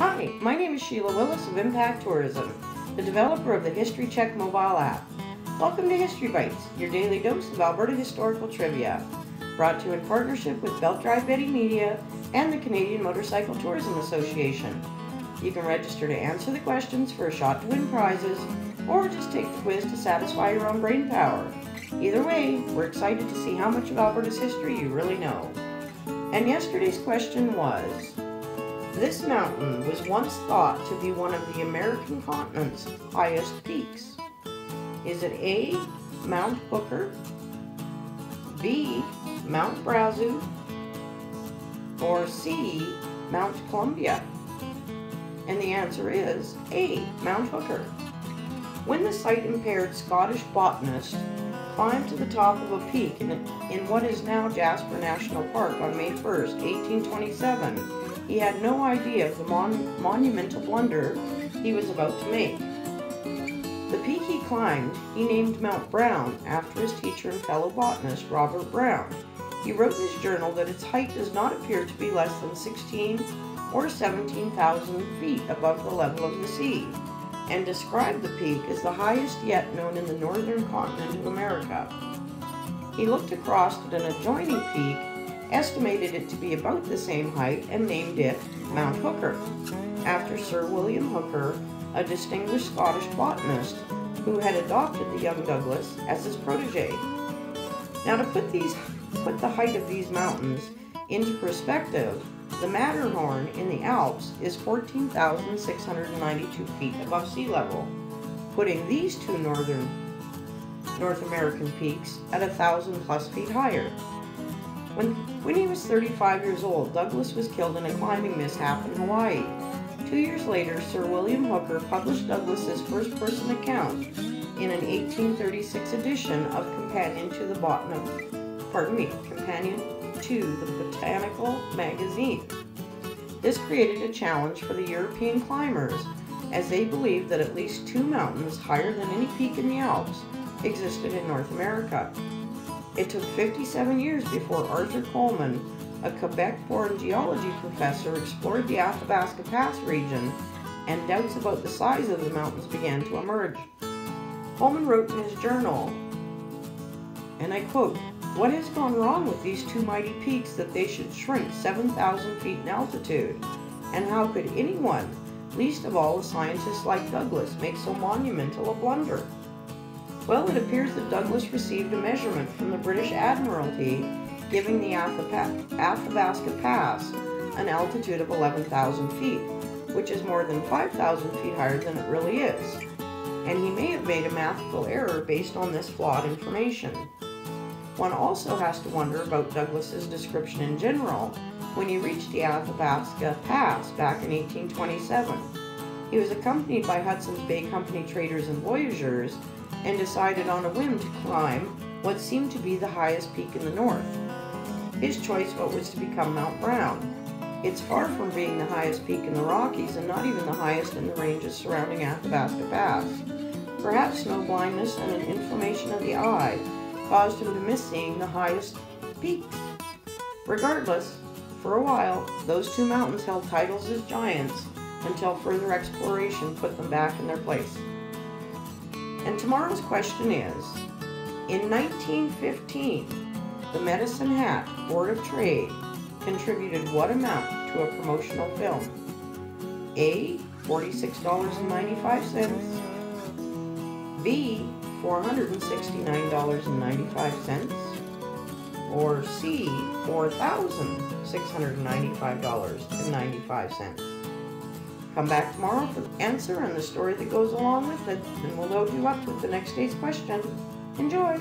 Hi, my name is Sheila Willis of Impact Tourism, the developer of the History Check mobile app. Welcome to History Bytes, your daily dose of Alberta historical trivia. Brought to you in partnership with Belt Drive Betty Media and the Canadian Motorcycle Tourism Association. You can register to answer the questions for a shot to win prizes, or just take the quiz to satisfy your own brain power. Either way, we're excited to see how much of Alberta's history you really know. And yesterday's question was This mountain was once thought to be one of the American continent's highest peaks. Is it A. Mount Hooker, B. Mount Brazeau, or C. Mount Columbia? And the answer is A. Mount Hooker. When the sight impaired Scottish botanist climbed to the top of a peak in, in what is now Jasper National Park on May 1st, 1827, he had no idea of the mon monumental blunder he was about to make. The peak he climbed, he named Mount Brown after his teacher and fellow botanist Robert Brown. He wrote in his journal that its height does not appear to be less than 16 or 17,000 feet above the level of the sea and described the peak as the highest yet known in the northern continent of America. He looked across at an adjoining peak, estimated it to be about the same height, and named it Mount Hooker, after Sir William Hooker, a distinguished Scottish botanist who had adopted the young Douglas as his protege. Now to put these put the height of these mountains into perspective, the Matterhorn in the Alps is 14,692 feet above sea level, putting these two northern North American peaks at a thousand plus feet higher. When, when he was 35 years old, Douglas was killed in a climbing mishap in Hawaii. Two years later, Sir William Hooker published Douglas's first-person account in an 1836 edition of Companion to the Botany, pardon me, Companion to the Botanical Magazine. This created a challenge for the European climbers as they believed that at least two mountains higher than any peak in the Alps existed in North America. It took 57 years before Arthur Coleman, a Quebec-born geology professor, explored the Athabasca Pass region and doubts about the size of the mountains began to emerge. Coleman wrote in his journal, and I quote, what has gone wrong with these two mighty peaks that they should shrink 7,000 feet in altitude? And how could anyone, least of all a scientist like Douglas, make so monumental a blunder? Well, it appears that Douglas received a measurement from the British Admiralty giving the Athabasca Pass an altitude of 11,000 feet, which is more than 5,000 feet higher than it really is. And he may have made a mathematical error based on this flawed information. One also has to wonder about Douglas's description in general when he reached the Athabasca Pass back in 1827. He was accompanied by Hudson's Bay Company traders and voyageurs and decided on a whim to climb what seemed to be the highest peak in the north. His choice what was to become Mount Brown. It's far from being the highest peak in the Rockies and not even the highest in the ranges surrounding Athabasca Pass. Perhaps snow blindness and an inflammation of the eye caused him to miss seeing the highest peaks. Regardless, for a while, those two mountains held titles as giants until further exploration put them back in their place. And tomorrow's question is, in 1915, the Medicine Hat Board of Trade contributed what amount to a promotional film? A. $46.95 B. $469.95 or C, $4,695.95. Come back tomorrow for the answer and the story that goes along with it, and we'll load you up with the next day's question. Enjoy!